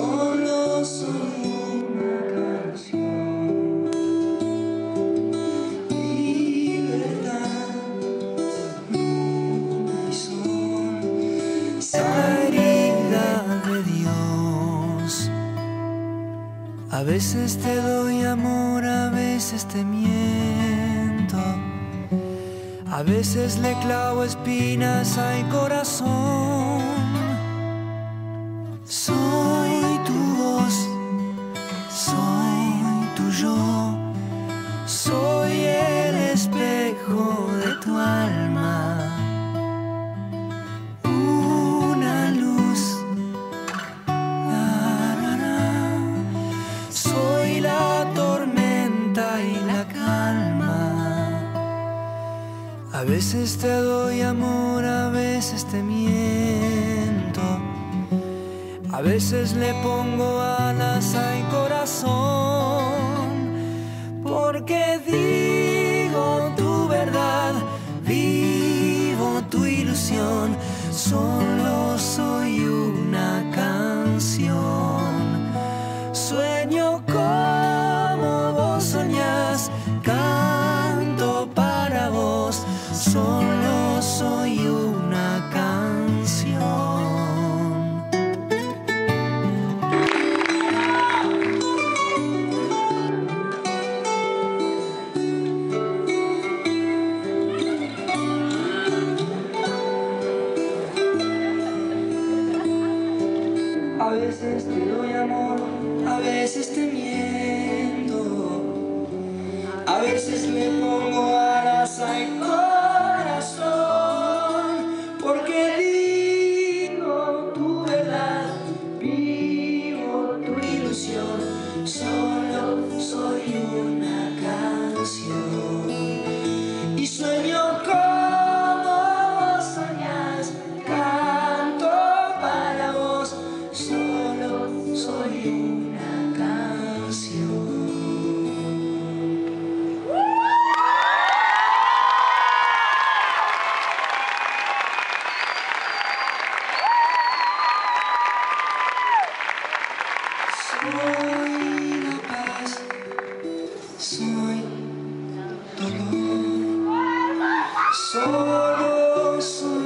solo son una canción. Libertad, luna y sol, salida de Dios. A veces te doy amor, a veces te miento. A veces le clavo espinas al corazón. A veces te doy amor, a veces te miento. A veces le pongo alas al corazón. Porque digo tu verdad, vivo tu ilusión. Solo soy un veces te doy amor, a veces te miento, a veces le pongo solo